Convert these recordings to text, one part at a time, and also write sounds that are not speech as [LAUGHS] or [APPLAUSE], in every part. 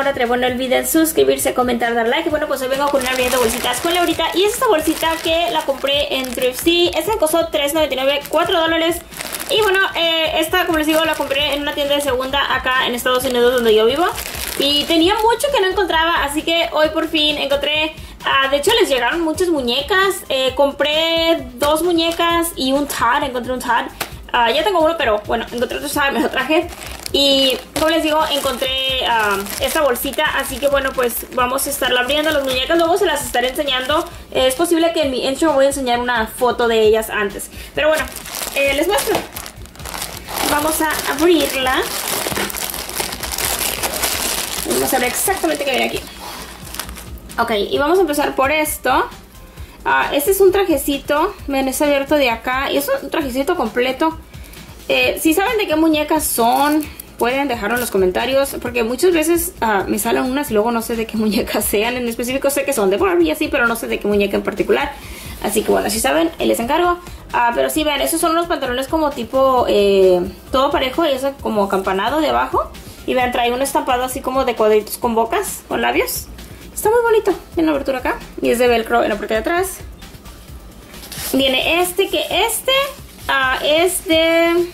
Laura Trevo. No olviden suscribirse, comentar, dar like. Bueno, pues hoy vengo con una abriendo bolsitas con Laurita. Y es esta bolsita que la compré en Thrifty. Esta costó $3.99, 4 dólares. Y bueno, eh, esta, como les digo, la compré en una tienda de segunda acá en Estados Unidos donde yo vivo. Y tenía mucho que no encontraba, así que hoy por fin encontré... ah, de hecho, les llegaron muchas muñecas. Eh, compré dos muñecas y un Todd. Encontré un Todd. Ah, ya tengo uno, pero bueno, encontré otro Todd, me lo traje. Y como les digo, encontré ah, esta bolsita, así que bueno, pues vamos a estarla abriendo las muñecas, luego se las estaré enseñando. Es posible que en mi intro voy a enseñar una foto de ellas antes. Pero bueno, eh, les muestro. Vamos a abrirla. Vamos a ver exactamente qué viene aquí. Ok, y vamos a empezar por esto. Ah, este es un trajecito, ven, es abierto de acá y es un trajecito completo. Eh, si saben de qué muñecas son, pueden dejarlo en los comentarios, porque muchas veces ah, me salen unas y luego no sé de qué [LAUGHS] muñecas sean. En específico sé que son de Barbie así, pero no sé de qué muñeca en particular. Así que bueno, si saben, les encargo. Ah, pero sí, vean, esos son unos pantalones como tipo eh, todo parejo y eso como acampanado de abajo. Y vean, trae un estampado así como de cuadritos con bocas, con labios. Está muy bonito. Tiene una abertura acá. Y es de velcro en la parte de atrás. Viene este, que este ah, es. De...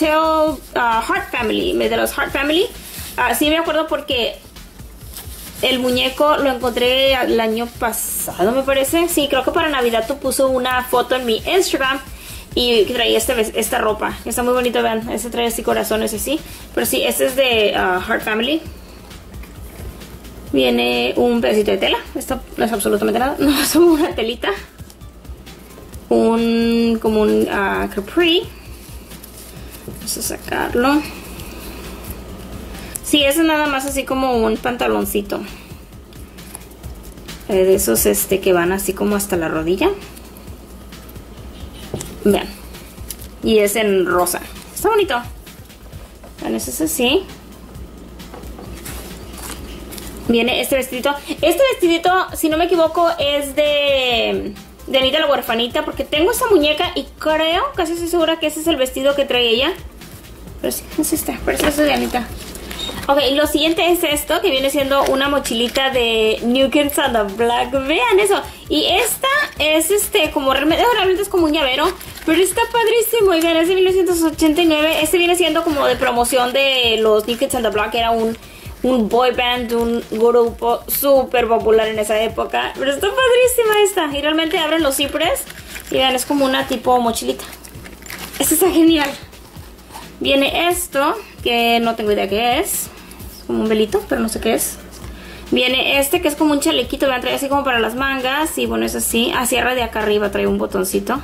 Mattel ah, Heart. De los Heart Family. Ah, sí me acuerdo porque el muñeco lo encontré el año pasado, me parece. Sí, creo que para Navidad tú puso una foto en mi Instagram y traía este, esta ropa. Está muy bonito, vean. Este trae así corazones así. Pero sí, este es de uh, Heart Family. Viene un pedacito de tela. Esto no es absolutamente nada. [LAUGHS] No, es una telita. Un. como un uh, capri. Vamos a sacarlo. Sí, es nada más así como un pantaloncito. Eh, de esos este que van así como hasta la rodilla. Vean. Y es en rosa. Está bonito. Vean, eso es así. Viene este vestidito. Este vestidito, si no me equivoco, es de... De Anita la huerfanita. Porque tengo esta muñeca y creo, casi estoy segura que ese es el vestido que trae ella. Pero sí, es este. Pero este es de Anita. Ok, lo siguiente es esto, que viene siendo una mochilita de New Kids on the Block. Vean eso. Y esta es este, como realmente, realmente es como un llavero. Pero está padrísimo. Y vean, es de 1989. Este viene siendo como de promoción de los New Kids on the Block. Era un, un boy band, un grupo súper popular en esa época. Pero está padrísima esta. Y realmente abren los cipres. Y vean, es como una tipo mochilita. Esta está genial. Viene esto, que no tengo idea qué es. Es como un velito, pero no sé qué es. Viene este que es como un chalequito, vean, trae así como para las mangas. Y bueno, es así. A cierre de acá arriba trae un botoncito.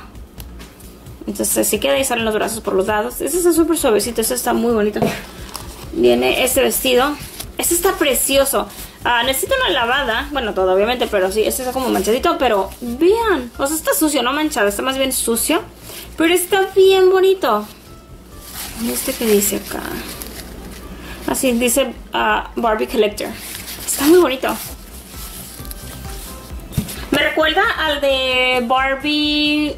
Entonces así queda y salen los brazos por los lados. Este está súper suavecito, este está muy bonito. Viene este vestido. Este está precioso. Ah, necesita una lavada. Bueno, todo obviamente, pero sí, este está como manchadito. Pero vean, o sea, está sucio, no manchado, está más bien sucio. Pero está bien bonito. ¿Y este que dice acá? Así dice ah, Barbie Collector. Está muy bonito. Me recuerda al de Barbie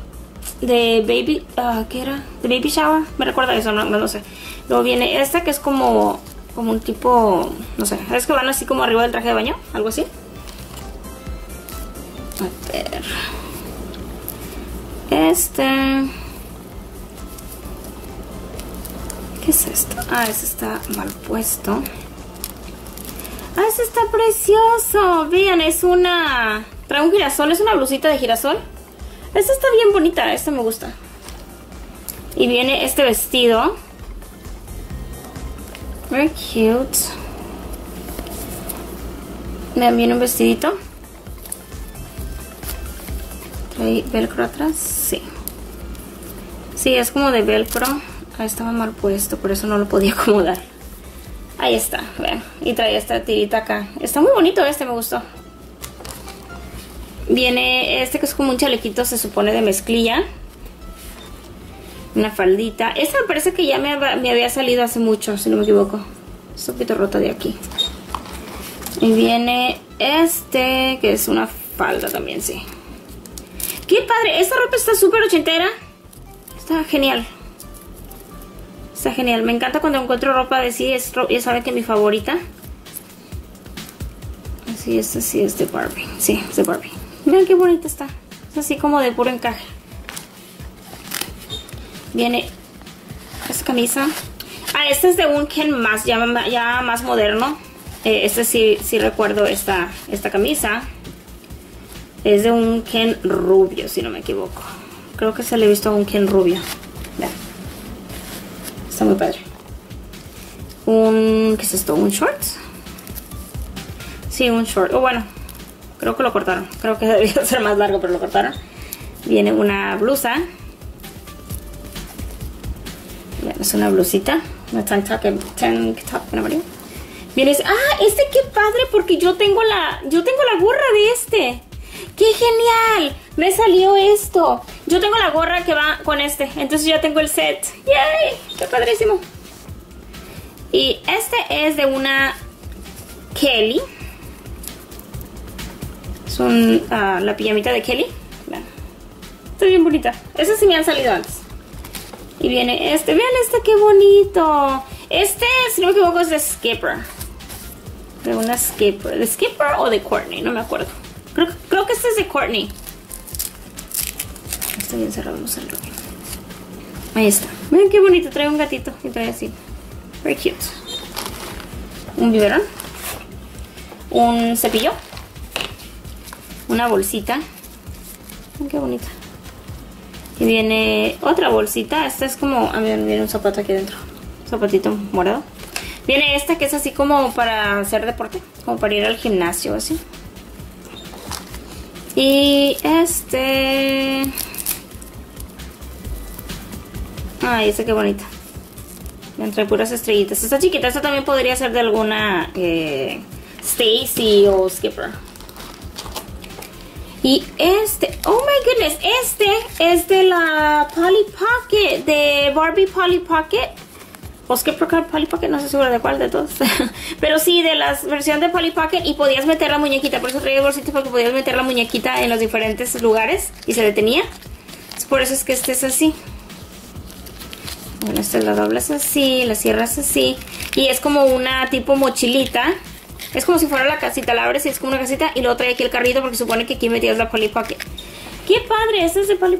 de Baby, ah, ¿qué era? De Baby Shower. Me recuerda eso, no, no sé. Luego viene esta que es como, como un tipo, no sé, es que van así como arriba del traje de baño, algo así. A ver. Este. ¿Qué es esto? Ah, ese está mal puesto. Ah, ese está precioso. Vean, es una... Trae un girasol, es una blusita de girasol. Esta está bien bonita, esta me gusta. Y viene este vestido. Very cute. Vean, viene un vestidito. Trae velcro atrás, sí. Sí, es como de velcro. Ah, estaba mal puesto, por eso no lo podía [LAUGHS] acomodar. Ahí está, vean. Y trae esta tirita acá. Está muy bonito este, me gustó. Viene este que es como un chalequito, se supone de mezclilla. Una faldita. Esta me parece que ya me, había salido hace mucho, si no me equivoco. Está un poquito rota de aquí. Y viene este, que es una falda también, sí. ¡Qué padre! Esta ropa está súper ochentera. Está genial. Está genial. Me encanta cuando encuentro ropa de sí. Es, ya saben que mi favorita. Así es, así es de Barbie. Sí, es de Barbie. Miren qué bonita está. Es así como de puro encaje. Viene esta camisa. Ah, esta es de un Ken más, ya, ya más moderno. Eh, este sí, sí recuerdo esta, esta camisa. Es de un Ken rubio, si no me equivoco. Creo que se le he visto a un Ken rubio. Está muy padre. Un... ¿Qué es esto? ¿Un short? Sí, un short. O bueno, creo que lo cortaron. Creo que [LAUGHS] debía ser más largo, pero lo cortaron. Viene una blusa. es una blusita. Una tank top, tank top Viene, ah, este qué padre porque yo tengo la, yo tengo la gorra de este. ¡Qué genial! Me salió esto. Yo tengo la gorra que va con este. Entonces ya tengo el set. ¡Yay! ¡Qué padrísimo! Y este es de una Kelly. Es un, ah, la pijamita de Kelly. Está bien bonita. Esas sí me han salido antes. Y viene este. Vean este, qué bonito. Este, si no me equivoco, es de Skipper. De una Skipper. ¿De Skipper o de Courtney? No me acuerdo. Creo, que este es de Courtney. Está bien cerrado, no cerrado. Ahí está. Miren qué bonito. Trae un gatito y trae así. Very cute. Un biberón. Un cepillo. Una bolsita. Miren qué bonita. Y viene otra bolsita. Esta es como... A ver, viene un zapato aquí adentro. Un zapatito morado. Viene esta que es así como para hacer deporte. Como para ir al gimnasio, así. Y este... Ay, este qué bonita. Entre puras estrellitas. Esta chiquita, esta también podría ser de alguna eh, Stacy o Skipper. Y este, oh my goodness, este es de la Polly Pocket, de Barbie Polly Pocket. O Skipper Polly Pocket, no estoy segura de cuál de todos. [LAUGHS] Pero sí, de la versión de Polly Pocket y podías meter la muñequita. Por eso traía el bolsito porque podías meter la muñequita en los diferentes lugares y se detenía. Por eso es que este es así. Bueno, este la doblas así, la cierras así. Y es como una tipo mochilita es como si fuera la casita, la abres y es como una casita y luego trae aquí el carrito porque supone que aquí metías la Polly Pocket. ¡Qué padre! Este es de Polly.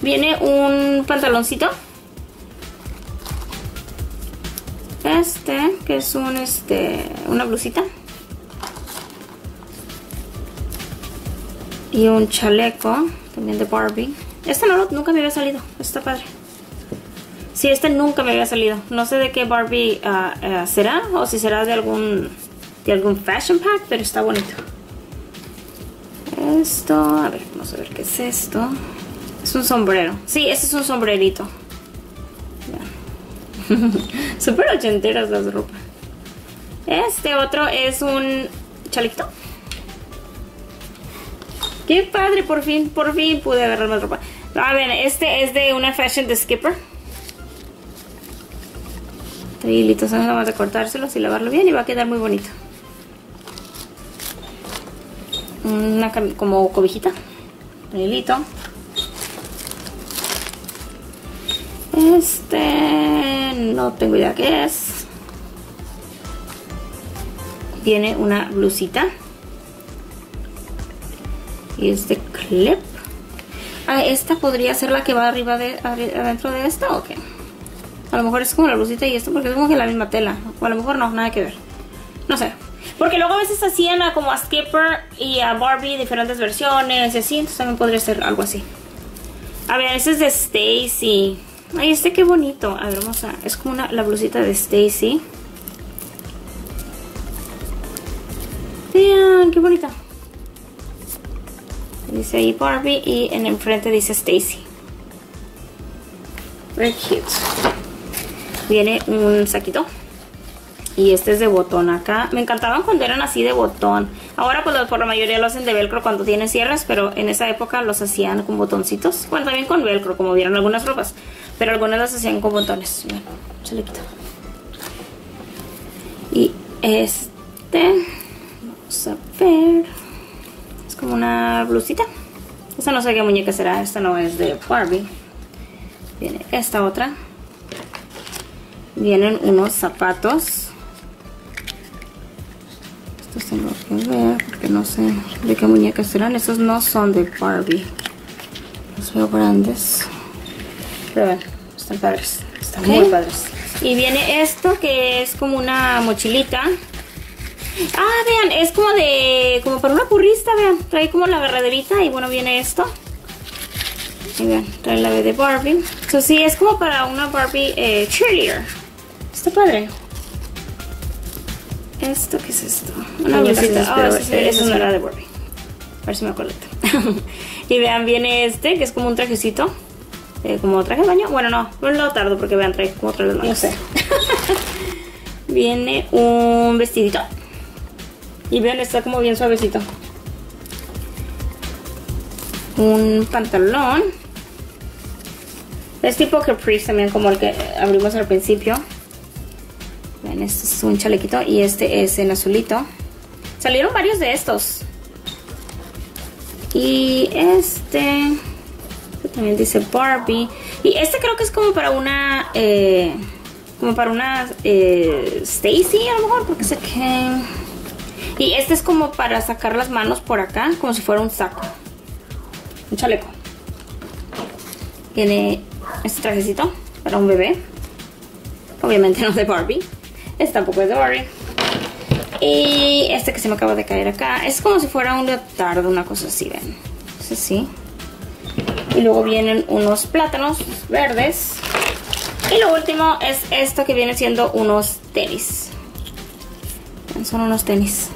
Viene un pantaloncito. Este, que es un, este, una blusita. Y un chaleco, también de Barbie. Este no, nunca me había salido, está padre. Sí, este nunca me había salido. No sé de qué Barbie ah, ah, será o si será de algún de algún fashion pack, pero está bonito. Esto, a ver, vamos a ver qué es esto. Es un sombrero. Sí, este es un sombrerito. [LAUGHS] Súper ochenteras las ropas. Este otro es un chalequito. Qué padre, por fin, por fin pude agarrar más ropa. A ver, este es de una fashion de Skipper. Listo, nada más de cortárselos y lavarlo bien y va a quedar muy bonito. Una como cobijita. Hilito. Este no tengo idea qué es. Tiene una blusita. Y este clip. Ah, esta podría ser la que va arriba de adentro de esta o qué? A lo mejor es como la blusita y esto porque es como que la misma tela. O a lo mejor no, nada que ver. No sé. Porque luego a veces hacían a como a Skipper y a Barbie diferentes versiones y así. Entonces también podría ser algo así. A ver, este es de Stacy. Ay, este qué bonito. A ver, vamos a... Es como una, la blusita de Stacy. Vean, qué bonita. Dice ahí Barbie y en el frente dice Stacy. Very cute viene un saquito y este es de botón acá. Me encantaban cuando eran así de botón. Ahora pues por la mayoría lo hacen de velcro cuando tienen cierres, pero en esa época los hacían con botoncitos. Bueno, también con velcro, como vieron algunas ropas. Pero algunas las hacían con botones. Bueno, se le quita. Y este... Vamos a ver... Es como una blusita. Esta no sé qué muñeca será. Esta no es de Barbie. Viene esta otra Vienen unos zapatos. Estos tengo que ver porque no sé de qué muñecas serán. Estos no son de Barbie. Los veo grandes. Pero ven, están padres. Están muy padres. Y viene esto que es como una mochilita. Ah, vean, es como de... Como para una purrista, vean. Trae como la agarraderita y bueno, viene esto. Y vean, trae la B de Barbie. Eso sí, es como para una Barbie eh, cheerleader. Está padre. ¿Esto qué es esto? Una bolsita. Oh, eso no era de Barbie. A ver si me acuerdo. [LAUGHS] y vean, viene este, que es como un trajecito. Eh, como traje de baño. Bueno, no, no lo tardo porque vean, trae como trae No sé. [LAUGHS] viene un vestidito. Y vean, está como bien suavecito. Un pantalón. Es tipo Caprice también, como el que abrimos al principio. Ven, este es un chalequito y este es en azulito. Salieron varios de estos. Y este también dice Barbie. Y este creo que es como para una... Eh, como para una eh, Stacy a lo mejor, porque sé que... Y este es como para sacar las manos por acá, como si fuera un saco. Un chaleco. Tiene este trajecito para un bebé. Obviamente no de Barbie. Este tampoco es de Barbie. Y este que se me acaba de caer acá. Es como si fuera un leotardo, una cosa así, ven. Es así. Y luego vienen unos plátanos verdes. Y lo último es esto que viene siendo unos tenis. Son unos tenis.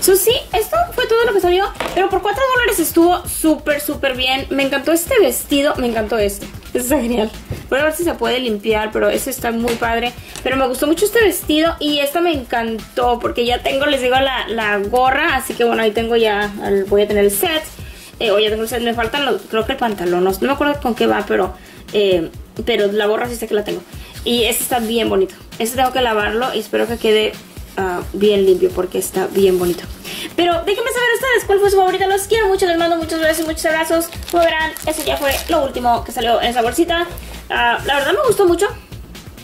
So, sí, esto fue todo lo que salió. Pero por 4 dólares estuvo súper, súper bien. Me encantó este vestido. Me encantó este. Este está genial. Voy a ver si se puede limpiar, pero este está muy padre. Pero me gustó mucho este vestido y esta me encantó porque ya tengo, les digo, la, la gorra. Así que bueno, ahí tengo ya, voy a tener el set. Eh, oye, tengo el set, me faltan, los, creo que el pantalón. No, me acuerdo con qué va, pero, eh, pero la gorra sí sé que la tengo. Y este está bien bonito. Este tengo que lavarlo y espero que quede Ah, bien limpio porque está bien bonito. Pero déjenme saber ustedes cuál fue su favorita. Los quiero mucho, les mando muchos besos y muchos abrazos. Como verán, ese ya fue lo último que salió en esa bolsita. Ah, la verdad me gustó mucho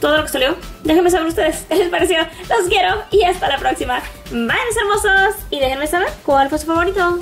todo lo que salió. Déjenme saber ustedes qué les pareció. Los quiero y hasta la próxima. Bye, mis hermosos. Y déjenme saber cuál fue su favorito.